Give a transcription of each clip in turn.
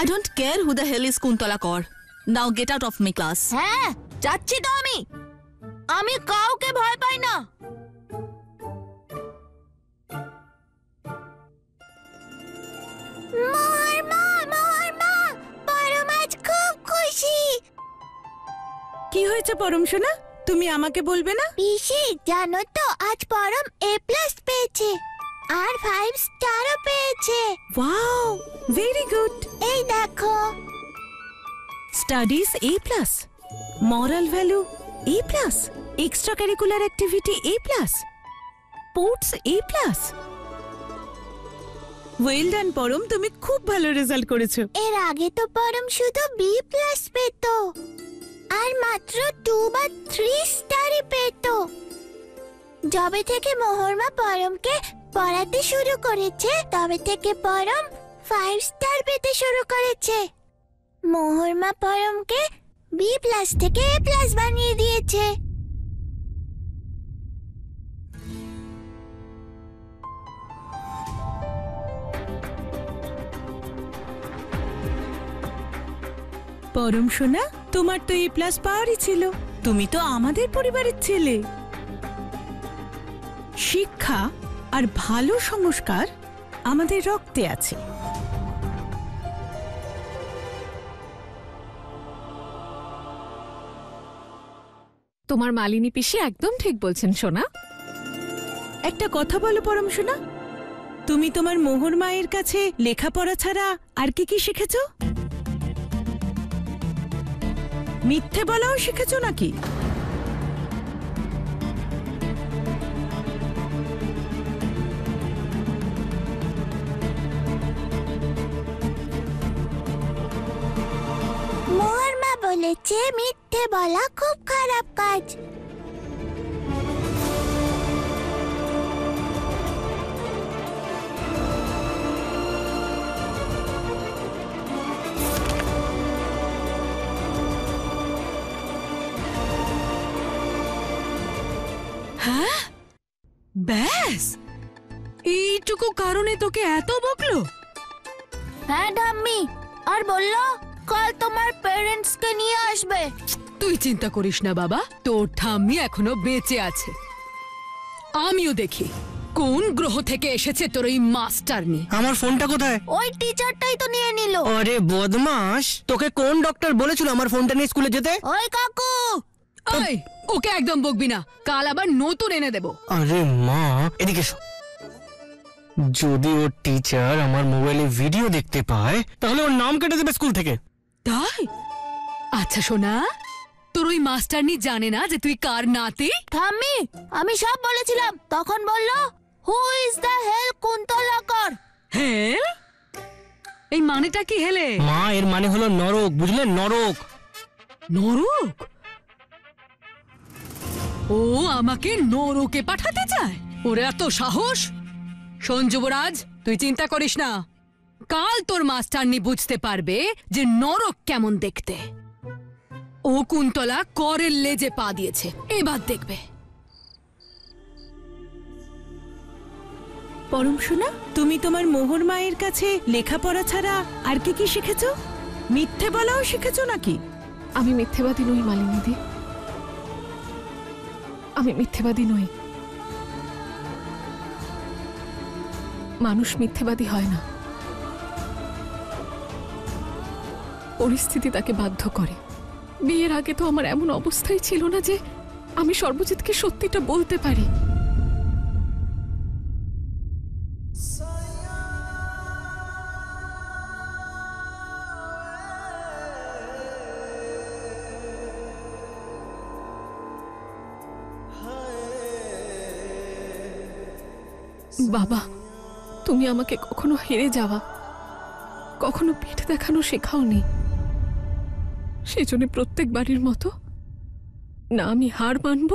I don't care who the hell is Kuntala Kaur. Now get out of my class. হ্যাঁ যাচ্ছি তো আমি। আমি কাউকে ভয় পাই না। মা মা পরম আজ খুব খুশি। কি হয়েছে পরম সোনা? তুমি আমাকে বলবে না? পিসি জানো তো আজ পরম এ প্লাস পেয়েছে। আর ফাইভ স্টারও পেয়েছে। ওয়াও ভেরি গুড এই দেখো। Studies A plus moral value A plus extra curricular activity A plus sports A plus well done Param তুমি খুব ভালো রেজাল্ট করেছ। এর আগে তো পরম শুধু বি প্লাস পেত। আর মাত্র টু বা থ্রি স্টারই পেত। যবে থেকে মোহরমা পরমকে পড়াতে শুরু করেছে, তবে থেকে পরম ফাইভ স্টার পেতে শুরু করেছে। মোহরমা পরমকে বি প্লাস থেকে এ প্লাস বানিয়ে দিয়েছে। পরম সোনা, তোমার তো এ প্লাস পাওয়ারই ছিল। তুমি তো আমাদের পরিবারের ছেলে। শিক্ষা আর ভালো সংস্কার আমাদের রক্তে আছে। তোমার মালিনী পিসি একদম ঠিক বলছেন সোনা। একটা কথা বলো পরম সোনা। তুমি তোমার মোহর মায়ের কাছে লেখাপড়া ছাড়া আর কি কি শিখেছো? মিথ্যে বলাও শিখেছো নাকি? বলেছে মিথ্যে বলা খুব খারাপ কাজ। হ্যাঁ? ব্যাস! এইটুকু কারণে তোকে এত বকলো? হ্যাঁ ঠাম্মি আর বলল? কাল তোমার প্যারেন্টস কে নিয়ে আসবে। তুই চিন্তা করিস না বাবা। তোর ঠাম্মি এখনও বেঁচে আছে। আমিও দেখি কোন গ্রহ থেকে এসেছে তোর ওই মাস্টার নি আমার ফোনটা কোথায়? ওই টিচারটাই তো নিয়ে নিল। আরে বদমাস তোকে কোন ডক্টর বলেছিল আমার ফোনটা নিয়ে স্কুলে যেতে? ওই কাকু! ওই ওকে একদম বকবি না। কাল আবার নতুন এনে দেব। আরে মা এদিকে এসো। যদি ওর টিচার আমার মোবাইলে ভিডিও দেখতে পায় তাহলে ওর নাম কেটে দেবে স্কুল থেকে। তাই? আচ্ছা সোনা তোর ওই মাস্টারনি জানে না যে তুই কার নাতি? ঠাম্মি আমি সব বলেছিলাম তখন বলল হু ইজ দ্য হেল কুন্তলাকর? হ্যাঁ? এই মানেটা কি হেলে? মা এর মানে হলো নরক বুঝলে? নরক। নরক? ও আমাকে নরকে পাঠাতে চায়? ওর এত সাহস! শোন যুবরাজ তুই চিন্তা করিস না। কাল তোর মাস্টারনি বুঝতে পারবে যে নরক কেমন দেখতে। ও কুন্তলা করের লেজে পা দিয়েছে। এবার দেখবে। পরম সোনা তুমি তোমার মোহর মায়ের কাছে লেখাপড়া ছাড়া আর কি কি শিখেছ? মিথ্যে বলাও শিখেছ নাকি? আমি মিথ্যেবাদী নই মালিনীদি। আমি মিথ্যেবাদী নই। মানুষ মিথ্যেবাদী হয় না। পরিস্থিতি তাকে বাধ্য করে। বিয়ের আগে তো আমার এমন অবস্থাই ছিল না যে আমি সর্বজিৎকে সত্যিটা বলতে পারি। বাবা, তুমি আমাকে কখনো হেরে যাওয়া, কখনো পিঠ দেখানো শেখাওনি। সেজন্য প্রত্যেক বাড়ির মতো না আমি হার মানব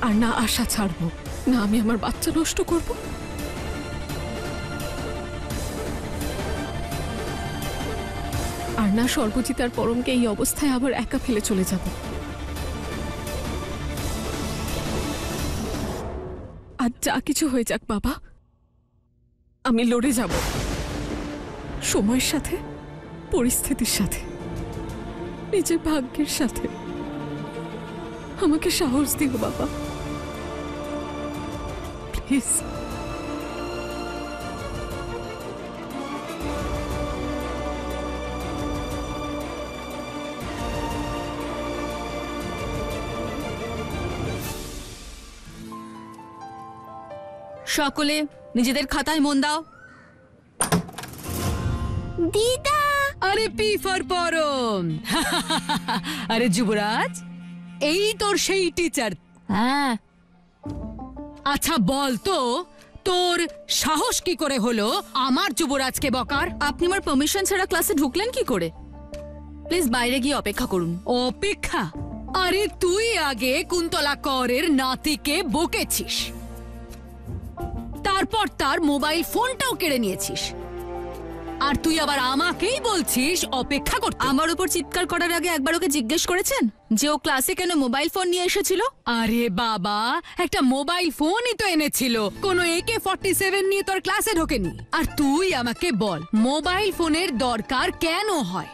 আর না আশা ছাড়বো। না আমি আমার বাচ্চা নষ্ট করব। আর না সর্বজিৎ আর পরমকে এই অবস্থায় আবার একা ফেলে চলে যাব। আর যা কিছু হয়ে যাক বাবা, আমি লড়ে যাব। সময়ের সাথে, পরিস্থিতির সাথে। নিজের ভাগ্যের সাথে। আমাকে সাহস দিও বাবা। প্লিজ সকলে নিজেদের খাতায় মন দাও। দিদা আরে পি ফর পরম। আরে যুবরাজ এই তোর সেই টিচার হ্যাঁ। আচ্ছা বল তো তোর সাহস কি করে হলো আমার যুবরাজকে বকার? আপনি আমার পারমিশন ছাড়া ক্লাসে ঢুকলেন কি করে? প্লিজ বাইরে গিয়ে অপেক্ষা করুন। অপেক্ষা? আরে তুই আগে কুন্তলা করের নাতিকে বকেছিস। তারপর তার মোবাইল ফোনটাও কেড়ে নিয়েছিস। আর তুই আবার আমাকেই বলছিস অপেক্ষা করতে। আমার উপর চিৎকার করার আগে একবার ওকে জিজ্ঞেস করেছেন যে ও ক্লাসে কেন মোবাইল ফোন নিয়ে এসেছিল? আরে বাবা একটা মোবাইল ফোনই তো এনেছিল। কোনো একে ফর্টি সেভেন নিয়ে তোর ক্লাসে ঢোকেনি। আর তুই আমাকে বল মোবাইল ফোনের দরকার কেন হয়?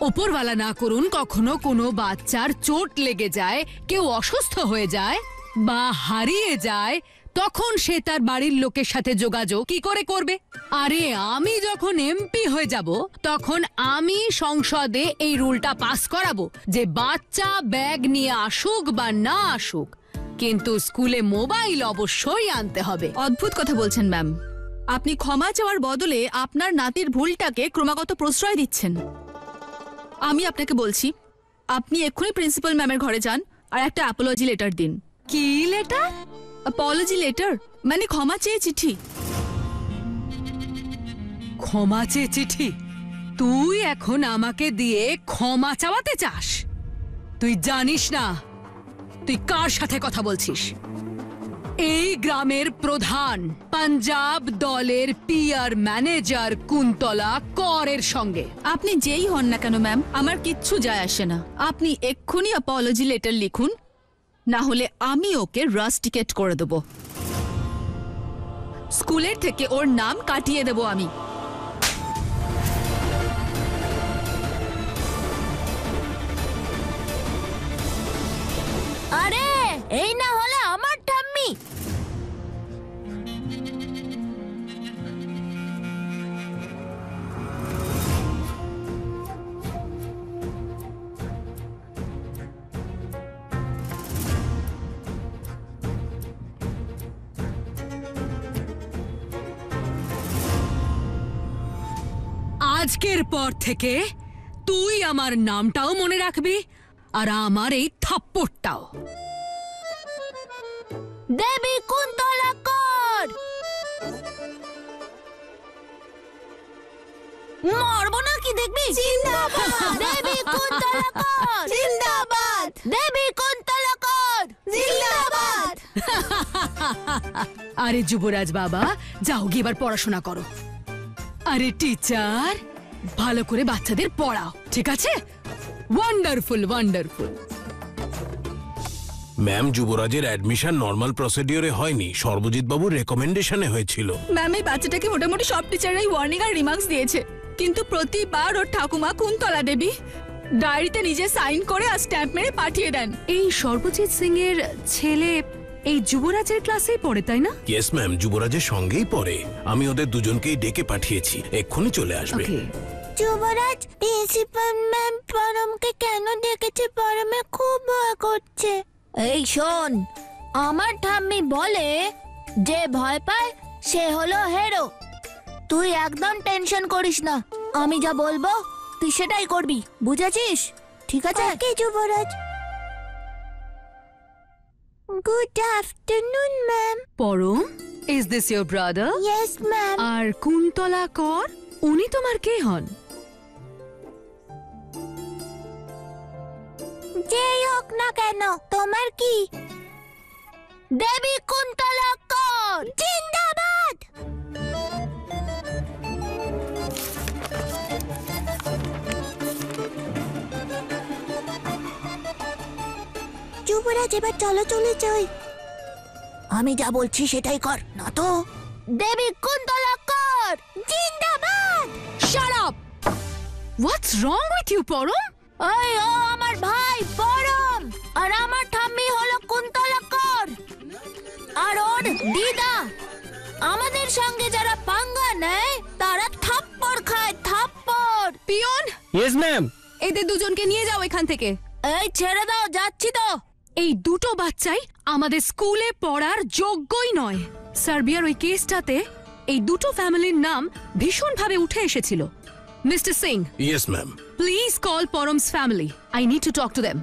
ওপরওয়ালা না করুন কখনো কোনো বাচ্চার চোট লেগে যায় কেউ অসুস্থ হয়ে যায় বা হারিয়ে যায় তখন সে তার বাড়ির লোকের সাথে যোগাযোগ কি করে করবে? আরে আমি যখন এমপি হয়ে যাব তখন আমি সংসদে এই রুলটা পাস করাবো যে বাচ্চা ব্যাগ নিয়ে আসুক বা না আসুক কিন্তু স্কুলে মোবাইল অবশ্যই আনতে হবে। অদ্ভুত কথা বলছেন ম্যাম। আপনি ক্ষমা চাওয়ার বদলে আপনার নাতির ভুলটাকে ক্রমাগত প্রশ্রয় দিচ্ছেন। আমি আপনাকে বলছি আপনি এক্ষুনি প্রিন্সিপাল ম্যামের ঘরে যান আর একটা অ্যাপোলজি লেটার দিন। কি লেটার অ্যাপোলজি লেটার মানে ক্ষমা চেয়ে চিঠি। ক্ষমা চেয়ে চিঠি? তুই এখন আমাকে দিয়ে ক্ষমা চাওয়াতে চাস? তুই জানিস না তুই কার সাথে কথা বলছিস? এই গ্রামের প্রধান পাঞ্জাব দলের পিয়ার ম্যানেজার কুন্তলা করের সঙ্গে। আপনি যেই হন না কেন ম্যাম? আমার কিচ্ছু যায় আসে না। আপনি এক্ষুনি অ্যাপোলজি লেটার লিখুন না হলে আমি ওকে রাস্টিকেট করে দেব। স্কুলের থেকে ওর নাম কাটিয়ে দেব আমি। আরে, এই না হলে আজকের পর থেকে তুই আমার নামটাও মনে রাখবি আর আমার এই থাপ্পড়টাও। দেবী কুন্তলা কর মরবো না কি দেখবি? জিন্দাবাদ! দেবী কুন্তলা কর জিন্দাবাদ! দেবী কুন্তলা কর জিন্দাবাদ! আরে যুবরাজ বাবা যাও গিয়ে এবার পড়াশোনা করো। আরে টিচার ভালো করে বাচ্চাদের পড়াও ঠিক আছে? ওয়ান্ডারফুল ওয়ান্ডারফুল ম্যাম যুবরাজের অ্যাডমিশন নর্মাল প্রসিডিওরে হয়নি। সর্বজিৎ বাবুর রেকমেন্ডেশনে হয়েছিল। ম্যাম এই বাচ্চাটাকে মোটামুটি সব টিচাররাই ওয়ার্নিং আর রিমার্কস দিয়েছে। কিন্তু প্রতিবার ওর ঠাকুমা কুন্তলা দেবী ডায়েরিতে নিজে সাইন করে আর স্ট্যাম্প মেরে পাঠিয়ে দেন। এই সর্বজিৎ সিং এর ছেলে এই যুবরাজের ক্লাসেই পড়ে তাই না? ইয়েস ম্যাম যুবরাজের সঙ্গেই পড়ে। আমি ওদের দুজনকেই ডেকে পাঠিয়েছি। এক্ষুনি চলে আসবে। ওকে যুবরাজ প্রিন্সিপাল ম্যাম পরমকে কেন ডেকেছে? পরমে খুব ভয় করছে। এই শোন আমার ঠাম্মি বলে যে ভয় পায় সে হলো হেরো। তুই একদম টেনশন করিস না আমি যা বলব তুই সেটাই করবি বুঝেছিস? ঠিক আছে? Okay Yuvraj. Good afternoon ma'am Param is this your brother yes ma'am আর কুন্তলা কর উনি তোমার কে হন? যেই হোক না কেন, তোমার কি? দেবী জিন্দাবাদ! যুবরাজ, এবার চলো, চলে যাই। আমি যা বলছি সেটাই কর, না তো? দেবী কুন্তলাকর জিন্দাবাদ! Shut up what's wrong with you পরম ওই ও আমার ভাই পরম! আর আমার ঠাম্মি হলো কুন্তলাকর! আর ওর দিদা! আমাদের সঙ্গে যারা পাঙ্গা নেয় তারা থাপ্পড় খায় থাপ্পড়! পিয়ন? ইয়েস ম্যাম এদের দুজনকে নিয়ে যাও এখান থেকে। এই ছেড়ে দাও যাচ্ছি তো! এই দুটো বাচ্চাই আমাদের স্কুলে পড়ার যোগ্যই নয়। সার্বিয়ার ওই কেসটাতে এই দুটো ফ্যামিলির নাম ভীষণভাবে উঠে এসেছিল। Mister Singh yes ma'am please call Param's family I need to talk to them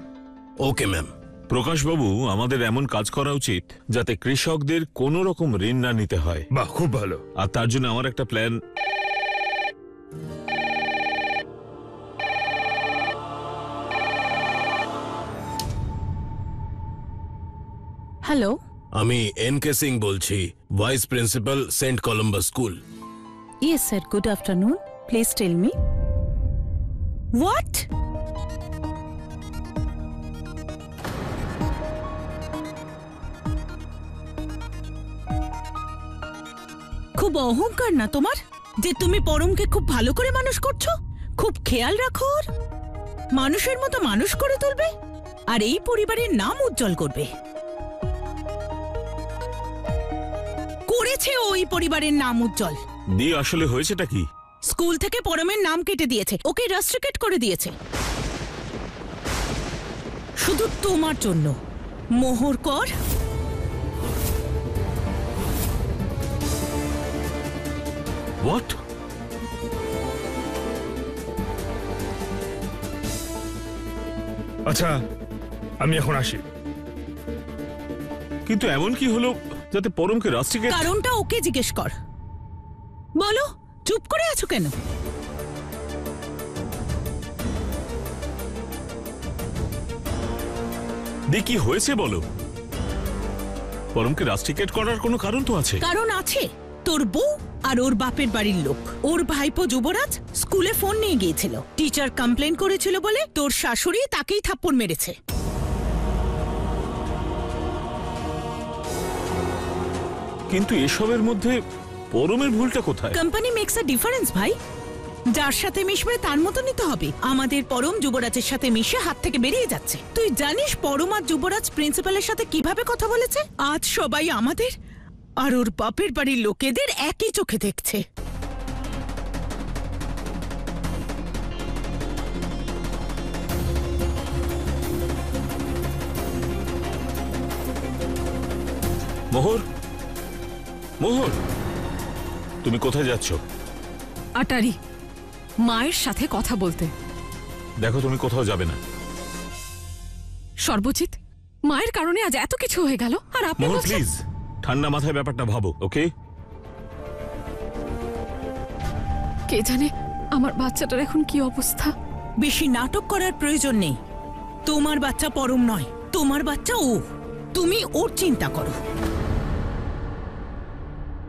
okay ma'am প্রকাশবাবু আমাদের এমন কাজ করা উচিত যাতে কৃষকদের কোনো রকম ঋণ না নিতে হয়। বাহ খুব ভালো। আর তার জন্য আমার একটা প্ল্যান হ্যালো আমি এন কে সিং বলছি vice principal Saint Columbus school yes sir good afternoon please tell me what খুব অহংকার না তোমার? যে তুমি পরমকে খুব ভালো করে মানুষ করছ? খুব খেয়াল রাখো মানুষের মতো মানুষ করে তুলবে আর এই পরিবারের নাম উজ্জ্বল করবে। করেছে ওই পরিবারের নাম উজ্জ্বল। দিয়ে আসলে হয়েছেটা কি? স্কুল থেকে পরমের নাম কেটে দিয়েছে। ওকে রাস্ট্রিকেট করে দিয়েছে। শুধু তোমার জন্য। মোহর কর। হোয়াট আচ্ছা আমি এখন আসি। কিন্তু এমন কি হলো যাতে পরমকে রাষ্ট্রিকে কারণটা ওকে জিজ্ঞেস কর। বলো চুপ করে আছো কেন? দিয়ে কি হয়েছে বলো? পরমকে রাষ্ট্রিকেট করার কোনো কারণ তো আছে? কারণ আছে। তোর বউ আর ওর বাপের বাড়ির লোক। ওর ভাইপো যুবরাজ স্কুলে ফোন নিয়ে গিয়েছিল। টিচার কমপ্লেন করেছিল বলে তোর শাশুড়ি তাকেই থাপ্পড় মেরেছে। কিন্তু এসবের মধ্যে পরমের ভুলটা কোথায়? কোম্পানি মেক্স আ ডিফারেন্স ভাই। যার সাথে মিশবে তার মতো নিতে হবে। আমাদের পরম যুবরাজের সাথে মিশে হাত থেকে বেরিয়ে যাচ্ছে। তুই জানিস পরম আর যুবরাজ প্রিন্সিপালের সাথে কীভাবে কথা বলেছে? আজ সবাই আমাদের আর ওর বাপের বাড়ির লোকেদের একই চোখে দেখছে। মোহর মোহর। তুমি কোথায় যাচ্ছ? আটারি মায়ের সাথে কথা বলতে। দেখো তুমি কোথাও যাবে না। সর্বজিৎ মায়ের কারণে আজ এত কিছু হয়ে গেল আর আপনি বলছেন প্লিজ ঠান্ডা মাথায় ব্যাপারটা ভাবো ওকে কে জানে আমার বাচ্চাটার এখন কি অবস্থা? বেশি নাটক করার প্রয়োজন নেই। তোমার বাচ্চা পরম নয় তোমার বাচ্চা ও। তুমি ওর চিন্তা করো।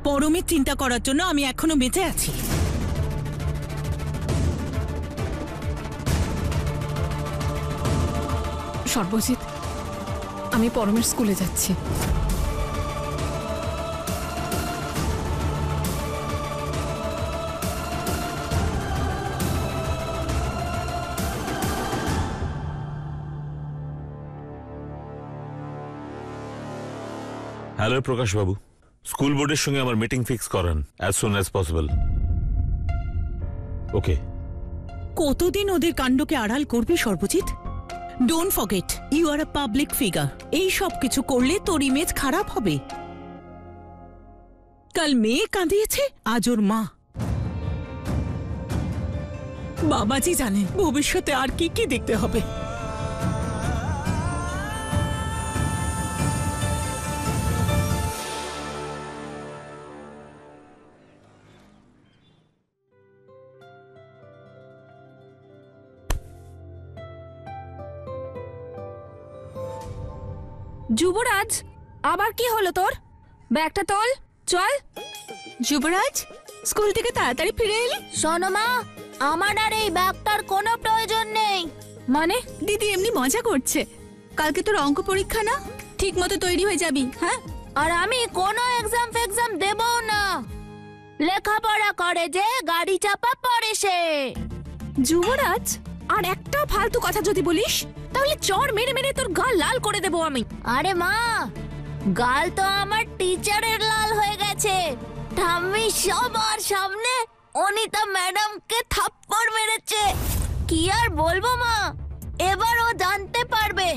পরমের চিন্তা করার জন্য আমি এখনও বেঁচে আছি। সর্বজিৎ আমি পরমের স্কুলে যাচ্ছি। হ্যালো প্রকাশ বাবু স্কুল বোর্ডের সঙ্গে আমার মিটিং ফিক্স করান as soon as possible okay কতদিন ওদের কাণ্ডকে আড়াল করবি, Sarbajit? Don't forget you are a public figure এই সব কিছু করলে তোর ইমেজ খারাপ হবে। কাল মেয়ে কাঁদিয়েছে, আজ ওর মা। বাবাজি জানেন ভবিষ্যতে আর কি কি দেখতে হবে। যুবরাজ আবার কি হলো তোর? ব্যাগটা তোল চল। যুবরাজ স্কুল থেকে তাড়াতাড়ি ফিরে এলি? শোনো মা আমার আর এই ব্যাগটার কোনো প্রয়োজন নেই। মানে? দিদি এমনি মজা করছে। কালকে তোর অঙ্ক পরীক্ষা না? ঠিক মতো তৈরি হয়ে যাবি হ্যাঁ? আর আমি কোনো এক্সাম ফেক্সাম দেবও না। লেখাপড়া করে যে গাড়ি চাপা পড়ে সে। যুবরাজ আর একটা ফালতু কথা যদি বলিস তাহলে চর মেরে মেরে তোর গাল লাল করে দেবো আমি। আরে মা, গাল তো আমার টিচারের লাল হয়ে গেছে। ঠাম্মি সবার সামনে অনিতা ম্যাডামকে থাপ্পড় মেরেছে। কি আর বলব মা, এবার ও জানতে পারবে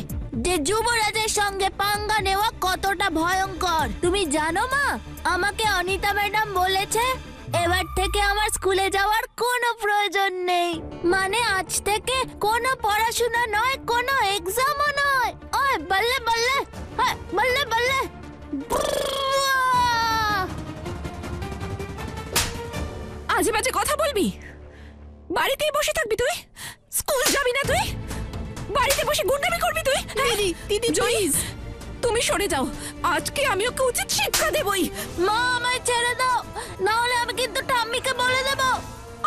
যে যুবরাজের সঙ্গে পাঙ্গা নেওয়া কতটা ভয়ঙ্কর। তুমি জানো মা, আমাকে অনিতা ম্যাডাম বলেছে এবার থেকে আমার স্কুলে যাওয়ার কোনো প্রয়োজন নেই। মানে আজ থেকে কোনো পড়াশোনা নয় কোনো এক্সামও নয়। ওই বললে বললে হ্যাঁ বললে বললে! আজে বাজে কথা বলবি? বাড়িতেই বসে থাকবি তুই? স্কুল যাবি না তুই? বাড়িতে বসে গুন্ডামি করবি তুই? দিদি দিদি প্লিজ তুমি সরে যাও। আজকে আমি ওকে উচিত শিক্ষা দেবই। মা আমায় ছেড়ে দাও। না হলে আমি কিন্তু ঠাম্মিকে বলে দেব।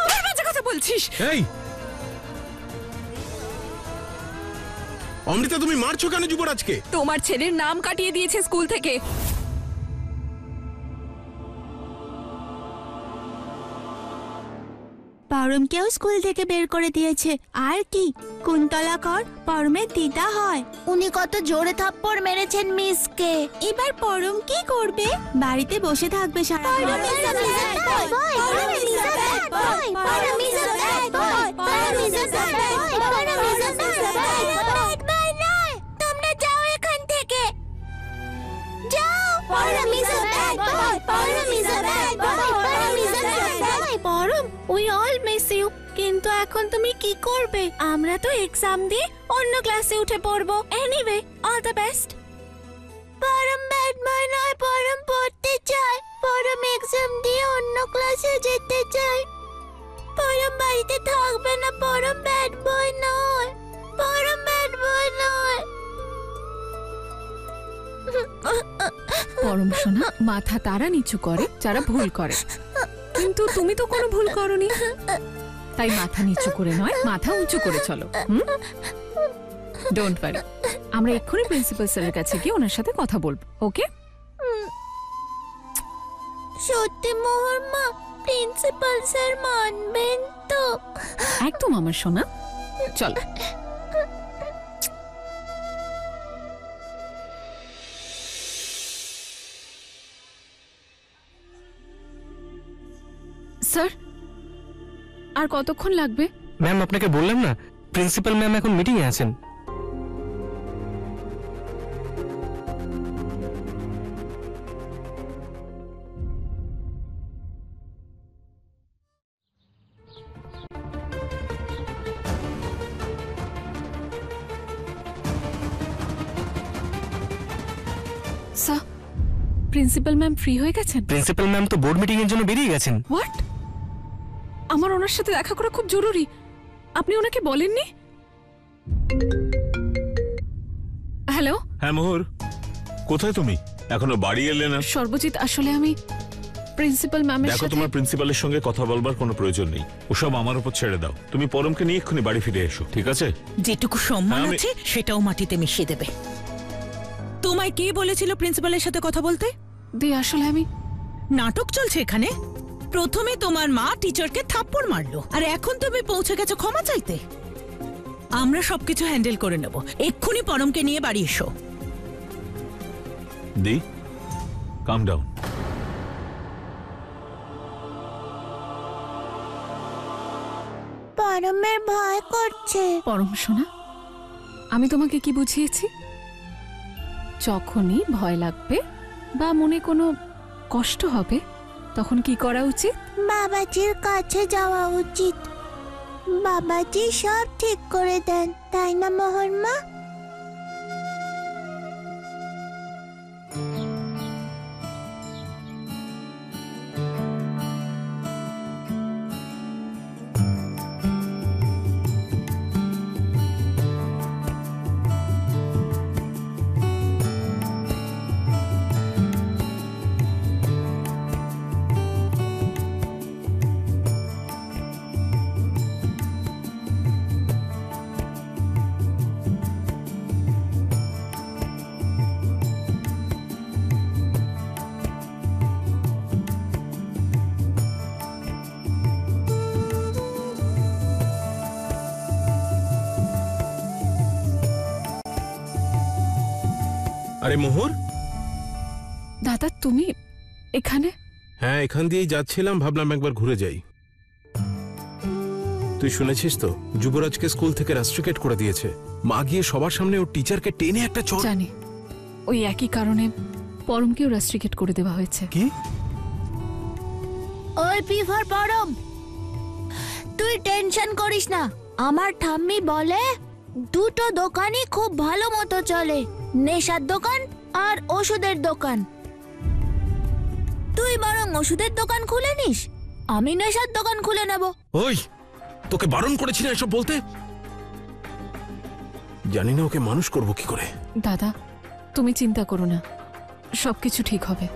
আমার বাজে কথা বলছিস? এই! অমৃতা তুমি মারছো কেন যুবরাজকে? তোমার ছেলের নাম কাটিয়ে দিয়েছে স্কুল থেকে। পরমকেও স্কুল থেকে বের করে দিয়েছে। আর কি? কুন্তলা কর পরমের দিদা হয়। উনি কত জোরে থাপ্পড় মেরেছেন মিসকে। এবার পরম কি করবে? বাড়িতে বসে থাকবে সারা তোমরা কিন্তু এখন তুমি কি করবে? আমরা তো এক্সাম দিয়ে অন্য ক্লাসে উঠে পড়ব। Anyway all the best Param bad boy নয় পরম পড়তে চায়। পরম এক্সাম দিয়ে অন্য ক্লাসে যেতে চায়। পরম বাড়িতে থাকবে না পরম ব্যাড বয় নয়। পরম ব্যাড বয় নয়। পরম সোনা মাথা তারা নিচু করে যারা ভুল করে। কিন্তু তুমি তো কোনো ভুল করনি। তাই মাথা নিচু করে নয় মাথা উঁচু করে চলো ডোন্ট ওয়ারি আমরা এক্ষুনি প্রিন্সিপাল স্যারের কাছে গিয়ে ওনার সাথে কথা বলব ওকে সত্যি মোহর মা প্রিন্সিপাল স্যার মানবেন তো। একদম আমার সোনা। চলো। স্যার আর কতক্ষণ লাগবে? ম্যাম আপনাকে বললাম না প্রিন্সিপাল ম্যাম এখন মিটিংয়ে আছেন। স্যার প্রিন্সিপাল ম্যাম ফ্রি হয়ে গেছেন? প্রিন্সিপাল ম্যাম তো বোর্ড মিটিং এর জন্য বেরিয়ে গেছেন। হোয়াট? আমার ওনার সাথে দেখা করা খুব জরুরি। আপনি ওনাকে বলেননি? হ্যালো? হ্যাঁ মোহর। কোথায় তুমি? এখনও বাড়ি এলে না? সর্বজিৎ আসলে আমি প্রিন্সিপাল ম্যামের দেখো সাথে তোমার প্রিন্সিপালের সঙ্গে কথা বলবার কোনো প্রয়োজন নেই। ওসব আমার উপর ছেড়ে দাও। তুমি পরমকে নিয়ে এক্ষুনি বাড়ি ফিরে এসো ঠিক আছে? যেটুকু সম্মান আমি- আছে সেটাও মাটিতে মিশিয়ে দেবে। তোমায় কে বলেছিল প্রিন্সিপালের সাথে কথা বলতে? দি আসলে আমি নাটক চলছে এখানে। প্রথমে তোমার মা টিচারকে থাপ্পড় মারলো। আর এখন তুমি পৌঁছে গেছো ক্ষমা চাইতে। আমরা সবকিছু হ্যান্ডেল করে নেব। এক্ষুনি পরমকে নিয়ে বাড়ি এসো। দি কাম ডাউন পরমের ভয় করছে। পরম সোনা আমি তোমাকে কি বুঝিয়েছি? যখনই ভয় লাগবে বা মনে কোনো কষ্ট হবে তখন কি করা উচিত? বাবাজির কাছে যাওয়া উচিত। বাবাজি সব ঠিক করে দেন, তাই না মোহন মা আরে মোহর। দাদা তুমি এখানে? হ্যাঁ এখান দিয়েই যাচ্ছিলাম ভাবলাম একবার ঘুরে যাই। তুই শুনেছিস তো যুবরাজকে স্কুল থেকে রাস্ট্রিকেট করে দিয়েছে। মা গিয়ে সবার সামনে ওর টিচারকে টেনে একটা চর জানি। ওই একই কারণে পরমকেও রাস্ট্রিকেট করে দেওয়া হয়েছে। কি? ওই পিফার পরম তুই টেনশন করিস না। আমার ঠাম্মি বলে দুটো দোকানই খুব ভালো মতো চলে। নেশার দোকান আর ওষুধের দোকান। তুই বরং ওষুধের দোকান খুলে নিস আমি নেশার দোকান খুলে নেব। ওই তোকে বারণ করেছি না এসব বলতে? জানি না ওকে মানুষ করব কি করে। দাদা তুমি চিন্তা করো না সবকিছু ঠিক হবে।